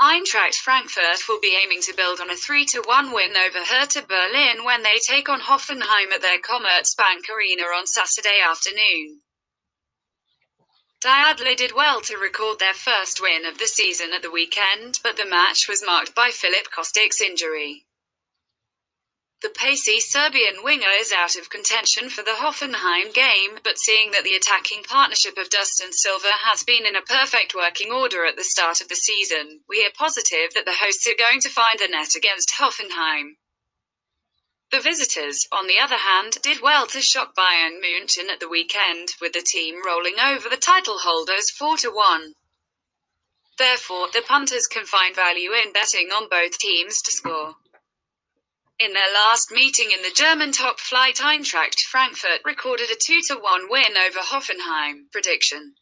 Eintracht Frankfurt will be aiming to build on a 3-1 win over Hertha Berlin when they take on Hoffenheim at their Commerzbank Arena on Saturday afternoon. Die did well to record their first win of the season at the weekend, but the match was marked by Filip Kostic's injury. The pacey Serbian winger is out of contention for the Hoffenheim game, but seeing that the attacking partnership of Dost and Silva has been in a perfect working order at the start of the season, we are positive that the hosts are going to find the net against Hoffenheim. The visitors, on the other hand, did well to shock Bayern München at the weekend, with the team rolling over the title holders 4-1. Therefore, the punters can find value in betting on both teams to score. In their last meeting in the German top flight Eintracht Frankfurt recorded a 2-1 win over Hoffenheim. Prediction